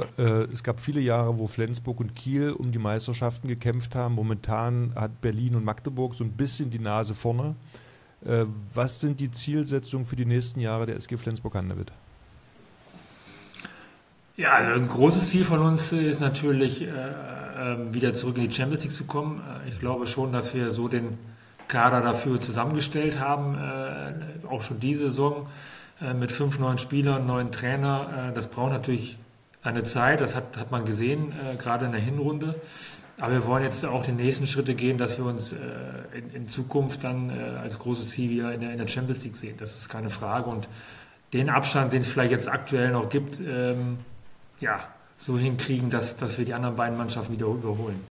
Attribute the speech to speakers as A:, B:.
A: Frage, äh, es gab viele Jahre, wo Flensburg und Kiel um die Meisterschaften gekämpft haben. Momentan hat Berlin und Magdeburg so ein bisschen die Nase vorne. Äh, was sind die Zielsetzungen für die nächsten Jahre der SG Flensburg-Handewitt?
B: Ja, also ein großes Ziel von uns ist natürlich, äh, äh, wieder zurück in die Champions League zu kommen. Äh, ich glaube schon, dass wir so den Kader dafür zusammengestellt haben, äh, auch schon diese Saison äh, mit fünf neuen Spielern, neuen Trainer. Das braucht natürlich eine Zeit, das hat, hat man gesehen, gerade in der Hinrunde. Aber wir wollen jetzt auch die nächsten Schritte gehen, dass wir uns in, in, Zukunft dann als großes Ziel wieder in der, in der Champions League sehen. Das ist keine Frage. Und den Abstand, den es vielleicht jetzt aktuell noch gibt, ähm, ja, so hinkriegen, dass, dass wir die anderen beiden Mannschaften wieder überholen.